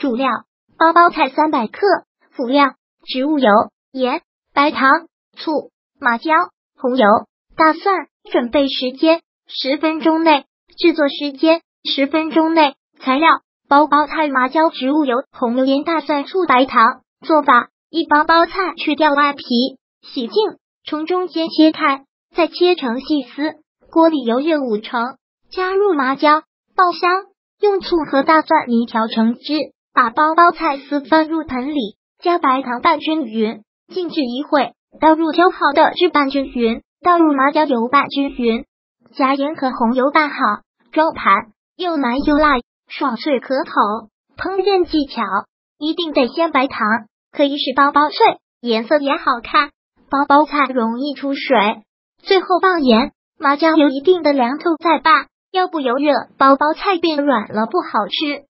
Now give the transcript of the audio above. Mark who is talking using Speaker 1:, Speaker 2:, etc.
Speaker 1: 主料：包包菜三百克，辅料：植物油、盐、白糖、醋、麻椒、红油、大蒜。准备时间十分钟内，制作时间十分钟内。材料：包包菜、麻椒、植物油、红油、盐、大蒜、醋、白糖。做法：一包包菜去掉外皮，洗净，从中间切开，再切成细丝。锅里油热五成，加入麻椒爆香，用醋和大蒜泥调成汁，把包包菜丝放入盆里，加白糖拌均匀，静置一会，倒入调好的汁拌均匀，倒入麻椒油拌均匀，加盐和红油拌好，装盘，又麻又辣，爽脆可口。烹饪技巧一定得先白糖，可以使包包脆，颜色也好看。包包菜容易出水，最后放盐。麻椒有一定的凉透再拌，要不油热，包包菜变软了，不好吃。